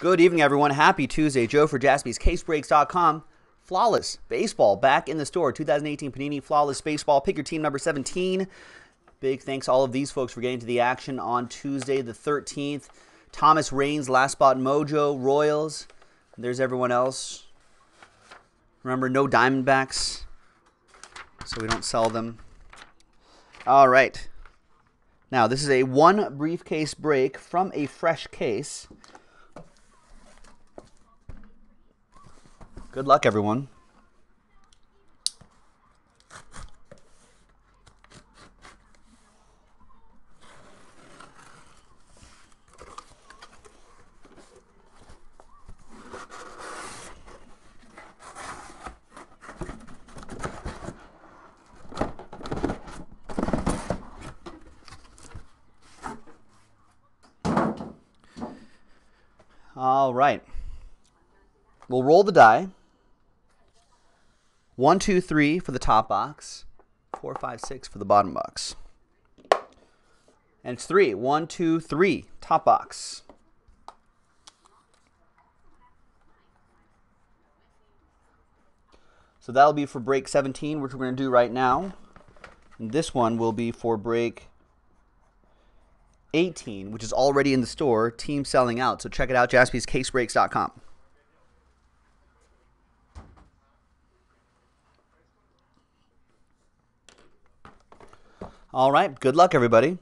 Good evening, everyone. Happy Tuesday. Joe for jaspyscasebreaks.com. Flawless Baseball back in the store. 2018 Panini Flawless Baseball. Pick your team number 17. Big thanks all of these folks for getting to the action on Tuesday the 13th. Thomas Raines, Last Spot Mojo, Royals. There's everyone else. Remember, no Diamondbacks, so we don't sell them. All right. Now, this is a one briefcase break from a fresh case. Good luck, everyone. All right. We'll roll the die. One, two, three for the top box. Four, five, six for the bottom box. And it's three. One, two, three. Top box. So that'll be for break 17, which we're going to do right now. And this one will be for break 18, which is already in the store, team selling out. So check it out, jaspyscasebreaks.com. All right, good luck, everybody.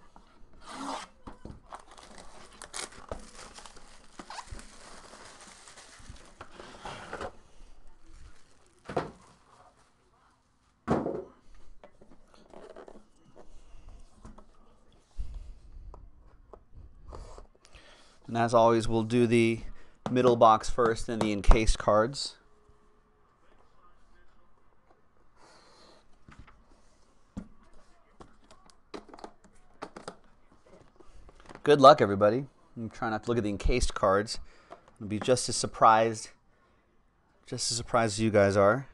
And as always, we'll do the middle box first and the encased cards. Good luck, everybody. I'm trying not to look at the encased cards. I'll be just as surprised, just as surprised as you guys are.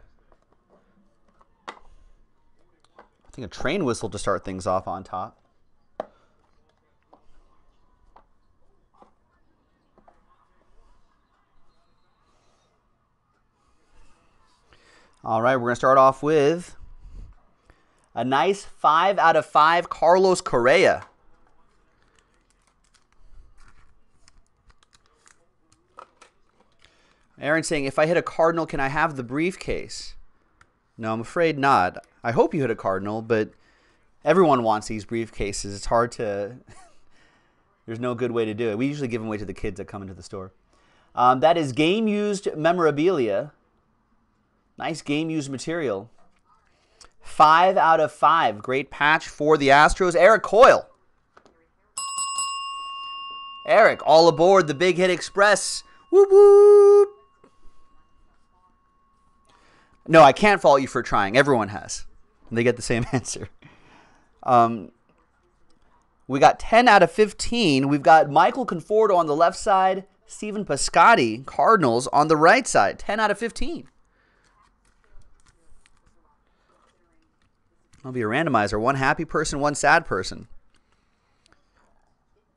I think a train whistle to start things off on top. All right, we're going to start off with a nice 5 out of 5 Carlos Correa. Aaron saying, if I hit a cardinal, can I have the briefcase? No, I'm afraid not. I hope you hit a cardinal, but everyone wants these briefcases. It's hard to. There's no good way to do it. We usually give them away to the kids that come into the store. Um, that is game used memorabilia. Nice game used material. Five out of five. Great patch for the Astros. Eric Coyle. Eric, all aboard the Big Hit Express. Whoop whoop. No, I can't fault you for trying. Everyone has. They get the same answer. Um, we got 10 out of 15. We've got Michael Conforto on the left side, Stephen Piscotty, Cardinals, on the right side. 10 out of 15. I'll be a randomizer. One happy person, one sad person.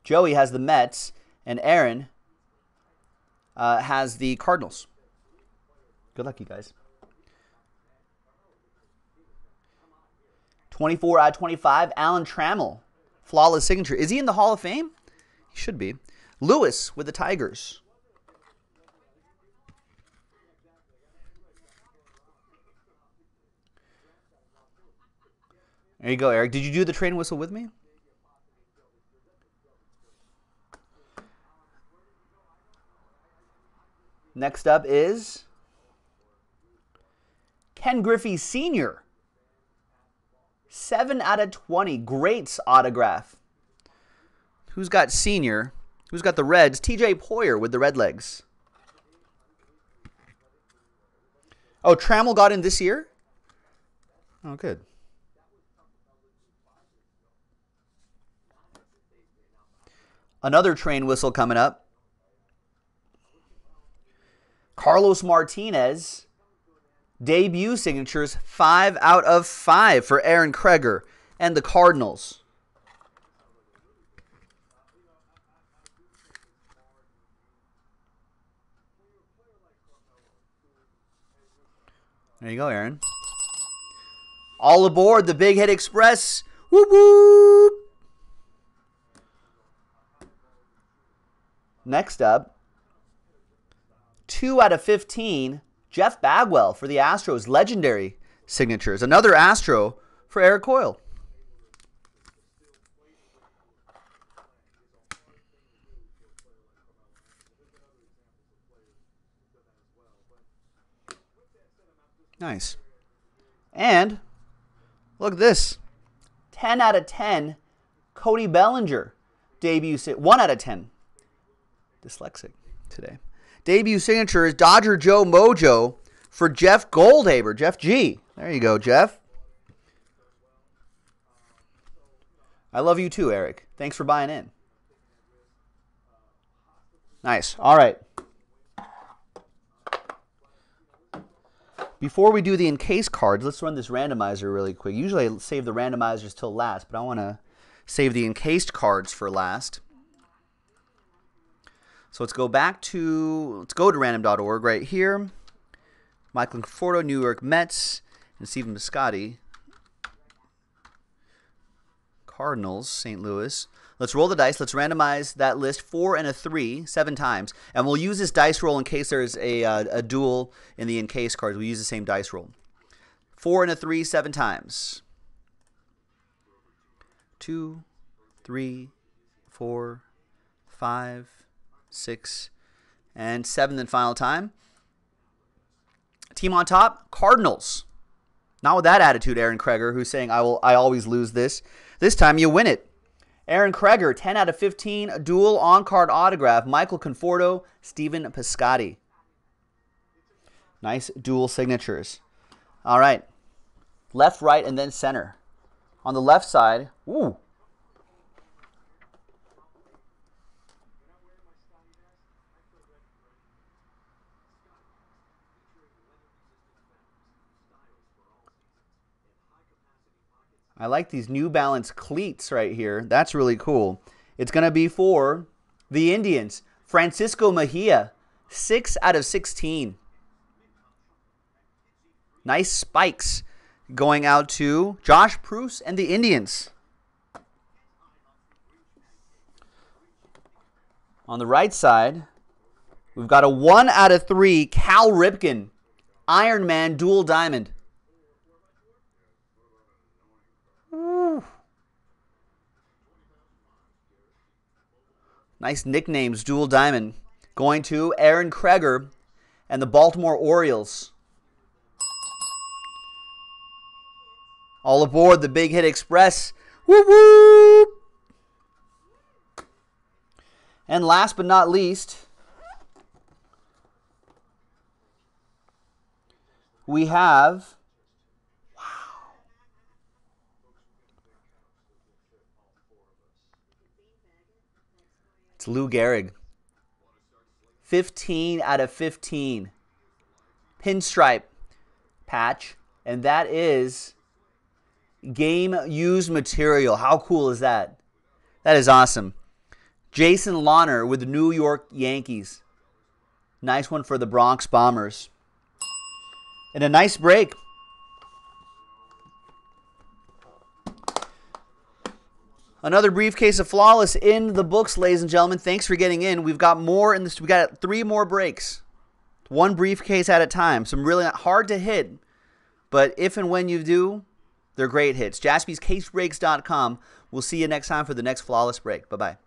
Joey has the Mets, and Aaron uh, has the Cardinals. Good luck, you guys. 24 out of 25, Alan Trammell. Flawless signature. Is he in the Hall of Fame? He should be. Lewis with the Tigers. There you go, Eric. Did you do the train whistle with me? Next up is Ken Griffey Sr. 7 out of 20. Greats autograph. Who's got senior? Who's got the Reds? TJ Poyer with the Red Legs. Oh, Trammell got in this year? Oh, good. Another train whistle coming up. Carlos Martinez, Debut signatures 5 out of 5 for Aaron Kreger and the Cardinals. There you go, Aaron. All aboard the Big Hit Express. Whoop whoop. Next up, 2 out of 15 Jeff Bagwell for the Astros. Legendary signatures. Another Astro for Eric Coyle. Nice. And look at this 10 out of 10, Cody Bellinger debut. 1 out of 10. Dyslexic today. Debut signature is Dodger Joe Mojo for Jeff Goldhaber. Jeff G. There you go, Jeff. I love you too, Eric. Thanks for buying in. Nice. All right. Before we do the encased cards, let's run this randomizer really quick. Usually I save the randomizers till last, but I want to save the encased cards for last. So let's go back to, let's go to random.org right here. Michael Conforto, New York Mets, and Stephen Piscotty, Cardinals, St. Louis. Let's roll the dice. Let's randomize that list four and a three, seven times. And we'll use this dice roll in case there's a, uh, a duel in the encase cards. We'll use the same dice roll. Four and a three, seven times. Two, three, four, five, six, and seventh and final time. Team on top, Cardinals. Not with that attitude, Aaron Kreger, who's saying I will I always lose this. This time you win it. Aaron Kreger, 10 out of 15, dual on card autograph. Michael Conforto, Stephen Piscotty. Nice dual signatures. All right. Left, right, and then center. On the left side, ooh. I like these New Balance cleats right here. That's really cool. It's going to be for the Indians. Francisco Mejia, 6 out of 16. Nice spikes going out to Josh Pruce and the Indians. On the right side, we've got a 1 out of 3 Cal Ripken Iron Man dual diamond. Nice nicknames, Dual Diamond. Going to Aaron Kreger and the Baltimore Orioles. All aboard the Big Hit Express. Woo woo! And last but not least, we have Lou Gehrig. 15 out of 15. Pinstripe patch. And that is game used material. How cool is that? That is awesome. Jason Lawner with the New York Yankees. Nice one for the Bronx Bombers. And a nice break. Another briefcase of flawless in the books, ladies and gentlemen. Thanks for getting in. We've got more in this. We got three more breaks, one briefcase at a time. Some really hard to hit, but if and when you do, they're great hits. JaspysCaseBreaks.com. We'll see you next time for the next flawless break. Bye bye.